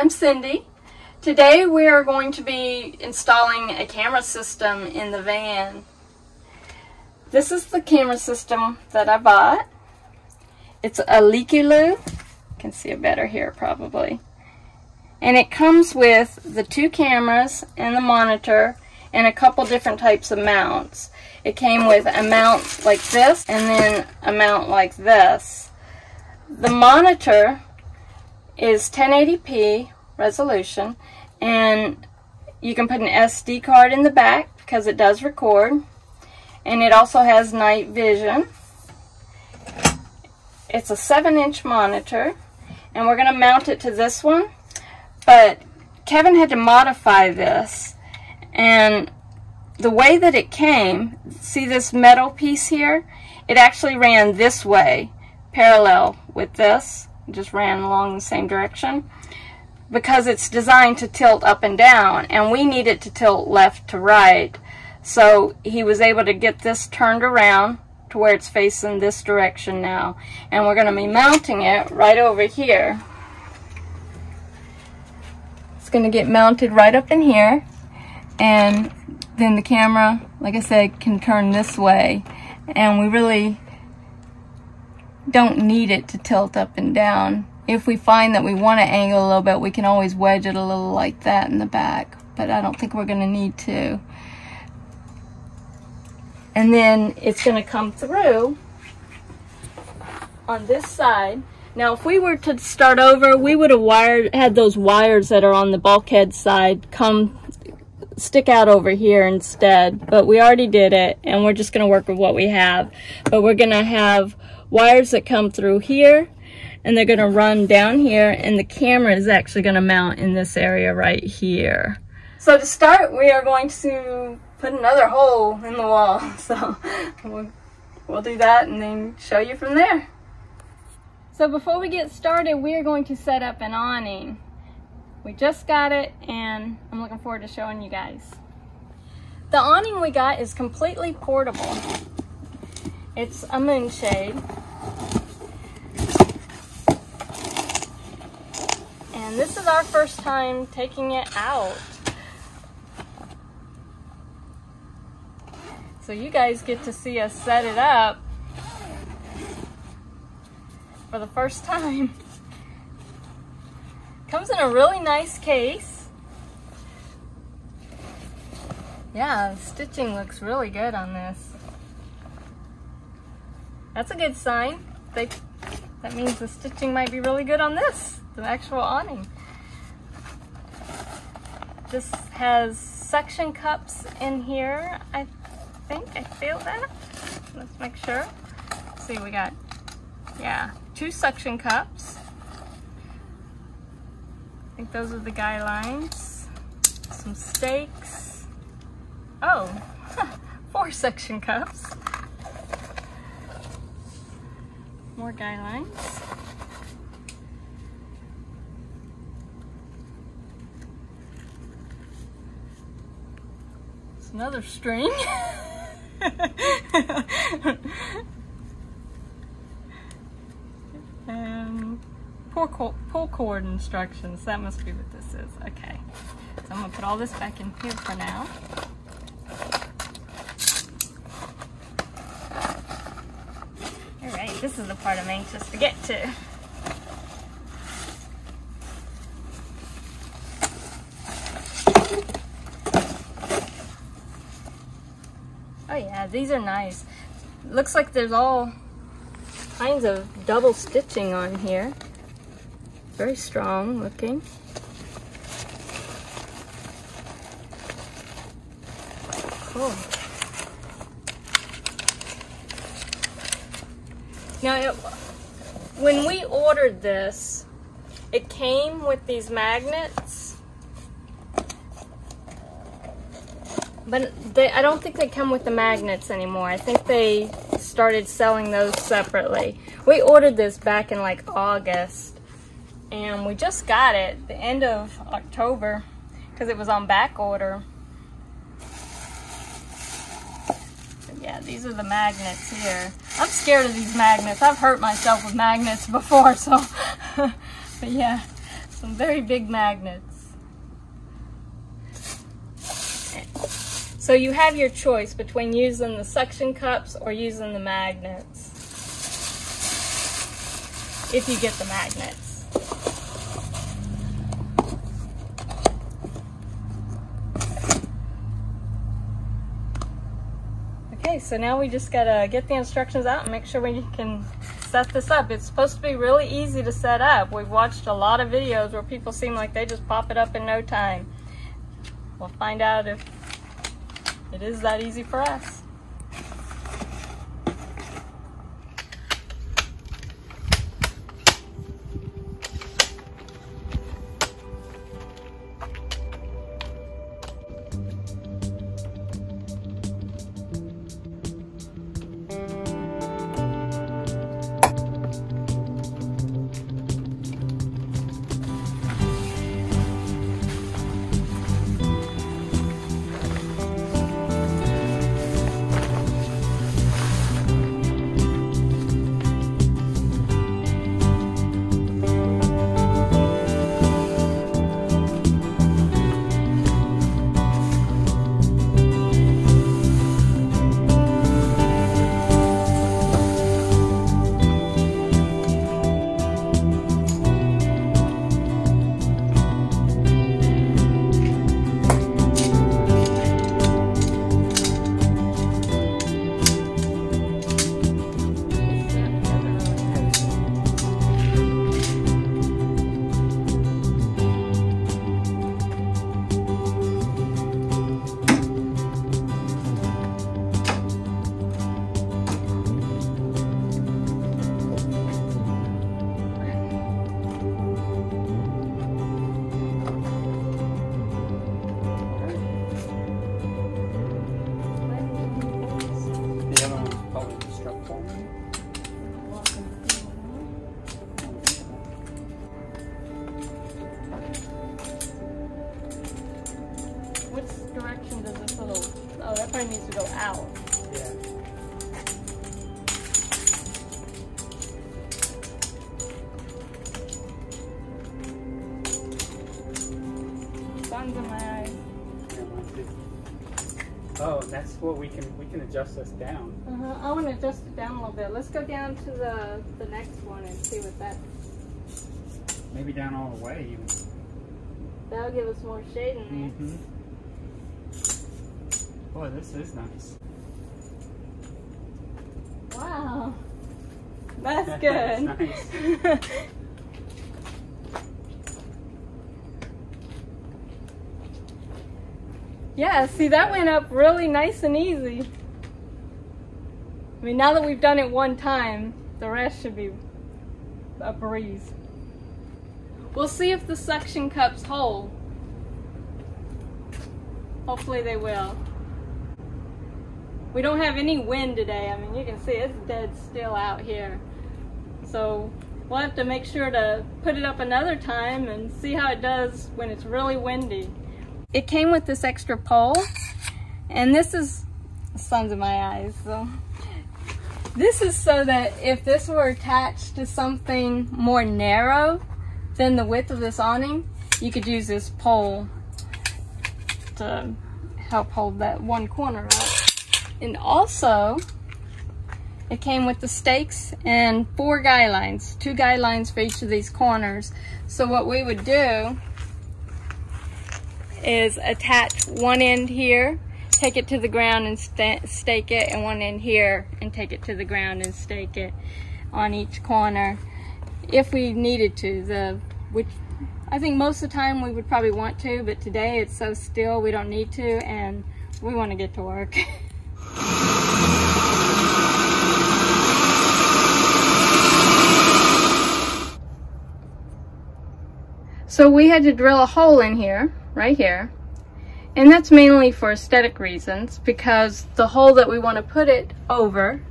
I'm Cindy. Today we are going to be installing a camera system in the van. This is the camera system that I bought. It's a LeeKooLuu. You can see it better here probably. And it comes with the two cameras and the monitor and a couple different types of mounts. It came with a mount like this and then a mount like this. The monitor is 1080p resolution and you can put an SD card in the back because it does record and it also has night vision. It's a 7 inch monitor and we're going to mount it to this one but Kevin had to modify this and the way that it came see this metal piece here? It actually ran this way parallel with this just ran along the same direction. Because it's designed to tilt up and down and we need it to tilt left to right. So he was able to get this turned around to where it's facing this direction now. And we're going to be mounting it right over here. It's going to get mounted right up in here and then the camera like I said can turn this way. And we really don't need it to tilt up and down. If we find that we want to angle a little bit, we can always wedge it a little like that in the back, but I don't think we're going to need to. And then it's going to come through on this side. Now, if we were to start over, we would have wired, had those wires that are on the bulkhead side come stick out over here instead, but we already did it and we're just going to work with what we have. But we're going to have wires that come through here and they're going to run down here and the camera is actually going to mount in this area right here. So to start we are going to put another hole in the wall so we'll, we'll do that and then show you from there. So before we get started we are going to set up an awning. We just got it and I'm looking forward to showing you guys. The awning we got is completely portable. It's a MoonShade. And this is our first time taking it out. So you guys get to see us set it up for the first time. Comes in a really nice case. Yeah, stitching looks really good on this. That's a good sign. They, that means the stitching might be really good on this, the actual awning. This has suction cups in here, I think. I feel that. Let's make sure. Let's see, we got, yeah, two suction cups. I think those are the guy lines. Some stakes. Oh, four suction cups. More guy lines. It's another string. and pull, pull cord instructions. That must be what this is. Okay. So I'm going to put all this back in here for now. This is the part I'm anxious to get to. Oh yeah, these are nice. Looks like there's all kinds of double stitching on here. Very strong looking. Cool. Now, it, when we ordered this, it came with these magnets. But they, I don't think they come with the magnets anymore. I think they started selling those separately. We ordered this back in like August. And we just got it the end of October because it was on back order. Yeah, these are the magnets here. I'm scared of these magnets. I've hurt myself with magnets before, so, but yeah. some very big magnets. So you have your choice between using the suction cups or using the magnets. If you get the magnets. Okay, so now we just gotta get the instructions out and make sure we can set this up. It's supposed to be really easy to set up. We've watched a lot of videos where people seem like they just pop it up in no time. We'll find out if it is that easy for us. Probably needs to go out. Yeah. Sun's in my eyes. yeah. Oh, that's what we can we can adjust this down. Uh-huh. I want to adjust it down a little bit. Let's go down to the, the next one and see what that, Maybe down all the way even. that'll give us more shade in there. Mm-hmm. Boy, this is nice. Wow. That's good. That's yeah, see that went up really nice and easy. I mean, now that we've done it one time, the rest should be a breeze. We'll see if the suction cups hold. Hopefully they will. We don't have any wind today. I mean, you can see it's dead still out here. So we'll have to make sure to put it up another time and see how it does when it's really windy. It came with this extra pole, and this is, sun's in my eyes, so. This is so that if this were attached to something more narrow than the width of this awning, you could use this pole to help hold that one corner up. And also, it came with the stakes and four guy lines, two guy lines for each of these corners. So what we would do is attach one end here, take it to the ground and sta stake it, and one end here and take it to the ground and stake it on each corner if we needed to. The which I think most of the time we would probably want to, but today it's so still we don't need to, and we want to get to work. So we had to drill a hole in here, right here. And that's mainly for aesthetic reasons because the hole that we want to put it over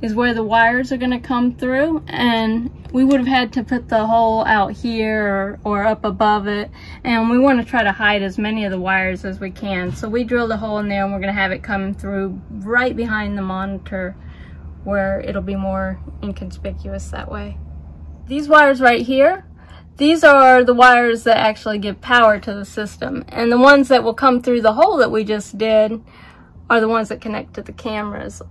is where the wires are going to come through and we would have had to put the hole out here or, or up above it and we want to try to hide as many of the wires as we can. So we drilled a hole in there and we're going to have it come through right behind the monitor where it'll be more inconspicuous that way. These wires right here these are the wires that actually give power to the system. And the ones that will come through the hole that we just did are the ones that connect to the cameras.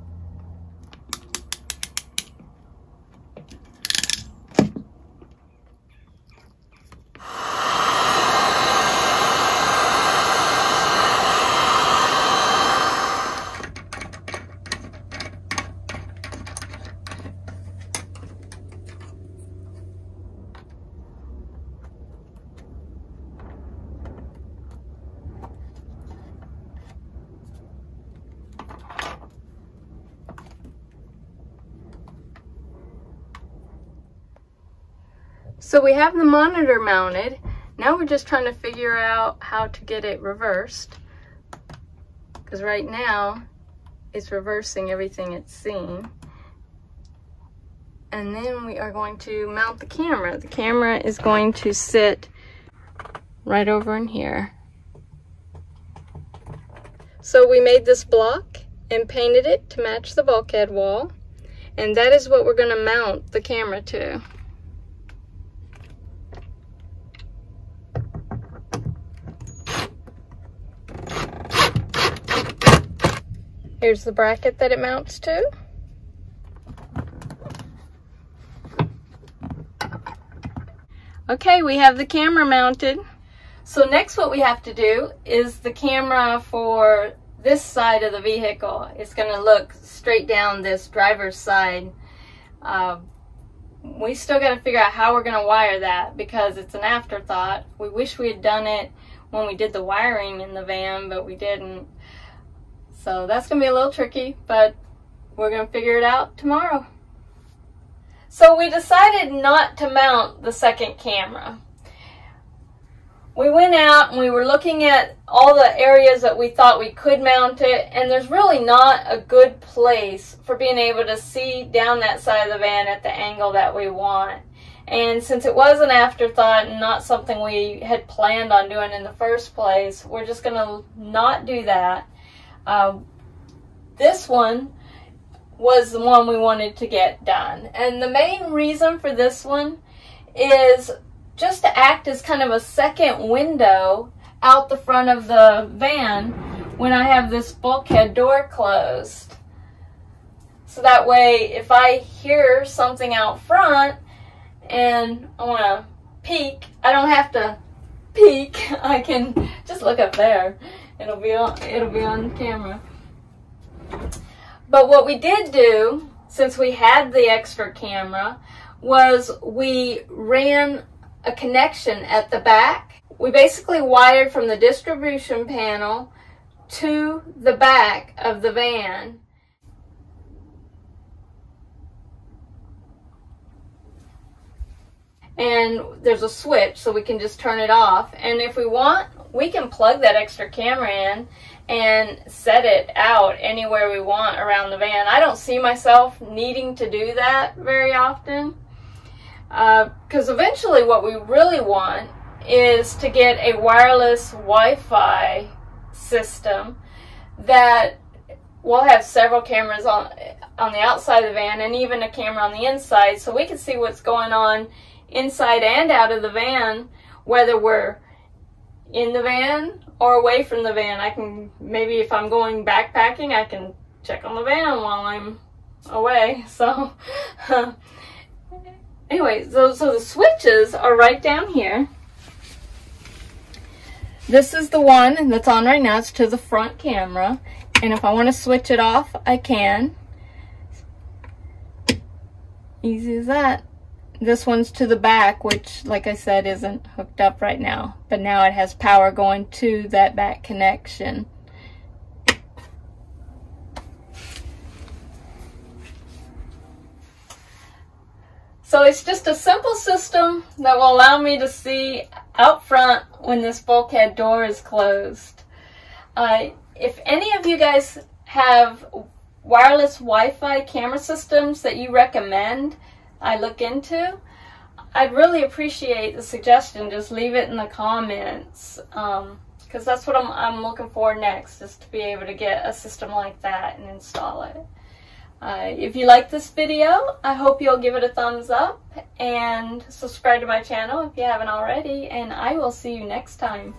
So we have the monitor mounted. Now we're just trying to figure out how to get it reversed. Because right now, it's reversing everything it's seeing. And then we are going to mount the camera. The camera is going to sit right over in here. So we made this block and painted it to match the bulkhead wall. And that is what we're going to mount the camera to. Here's the bracket that it mounts to. Okay, we have the camera mounted. So next what we have to do is the camera for this side of the vehicle. It's going to look straight down this driver's side. Uh, we still got to figure out how we're going to wire that because it's an afterthought. We wish we had done it when we did the wiring in the van, but we didn't. So that's going to be a little tricky, but we're going to figure it out tomorrow. So we decided not to mount the second camera. We went out and we were looking at all the areas that we thought we could mount it, and there's really not a good place for being able to see down that side of the van at the angle that we want. And since it was an afterthought and not something we had planned on doing in the first place, we're just going to not do that. Uh, this one was the one we wanted to get done. And the main reason for this one is just to act as kind of a second window out the front of the van when I have this bulkhead door closed. So that way, if I hear something out front and I want to peek, I don't have to peek. I can just look up there. It'll be on, it'll be on camera. But what we did do, since we had the extra camera, was we ran a connection at the back. We basically wired from the distribution panel to the back of the van. And there's a switch so we can just turn it off. And if we want, we can plug that extra camera in and set it out anywhere we want around the van. I don't see myself needing to do that very often because uh, eventually what we really want is to get a wireless Wi-Fi system that will have several cameras on on the outside of the van and even a camera on the inside so we can see what's going on inside and out of the van whether we're in the van or away from the van. I can, maybe if I'm going backpacking, I can check on the van while I'm away. So, anyway, so, so the switches are right down here. This is the one that's on right now. It's to the front camera. And if I want to switch it off, I can. Easy as that. This one's to the back, which, like I said, isn't hooked up right now. But now it has power going to that back connection. So it's just a simple system that will allow me to see out front when this bulkhead door is closed. Uh, if any of you guys have wireless Wi-Fi camera systems that you recommend, I look into, I'd really appreciate the suggestion. Just leave it in the comments. Um, because that's what I'm, I'm looking for next, is to be able to get a system like that and install it. Uh, if you like this video, I hope you'll give it a thumbs up and subscribe to my channel if you haven't already, and I will see you next time.